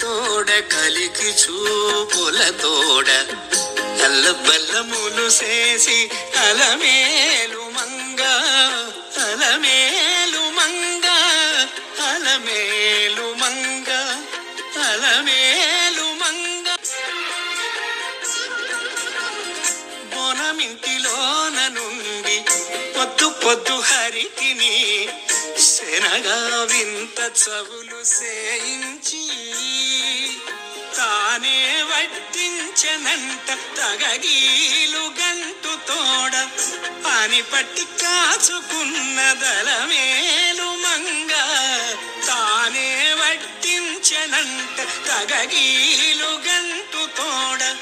తోడ కలికి చూపుల తోడ అల్లబల్లములు చేసి అలమేలు మంగ అలమేలు మంగ అలమేలు మంగ అలమేలు మంగ. బొనమింటిలోన నుండి పొద్దు పొద్దు హరికిని శనగా వింత చవులు సేయించి తానే వడ్డించనంట తగగీలు గంటు తోడ. పని పట్టి కాచుకున్న దళమేలు మంగ. తానే వడ్డించనంట తగగీలు గంటు తోడ.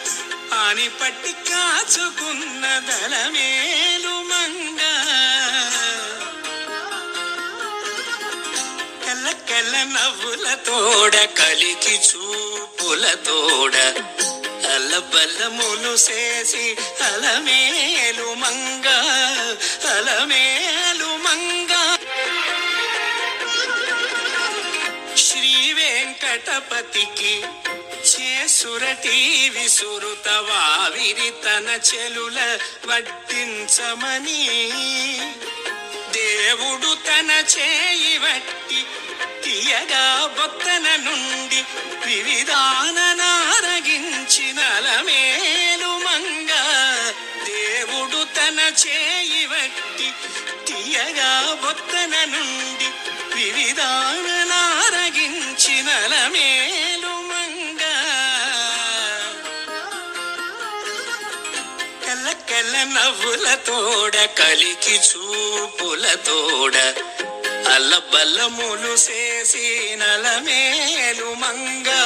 పని పట్టి కాచుకున్న దళమేలు కల్ల నవ్వుల తోడ కలికి చూపుల తోడ. అల్లబల్లములు చేసి అలమేలు మంగ అలమేలు మంగ. శ్రీ వెంకటపతికి చేసురటి విసురుత వావిరి తన చెలుల వడ్డించమని. దేవుడు తన చేయి వట్టి తీయగా బొత్తన నుండి వివిధాన నారగించిన మేలు మంగ. దేవుడు తన చేయి వట్టి తీయగా బొత్తన నుండి వివిధాన నారగించిన మేలు మంగ. కల్ల నవ్వుల తోడ కలికి చూపుల తోడ అల్లబల్లములు సే చేసి నలమేలు మంగా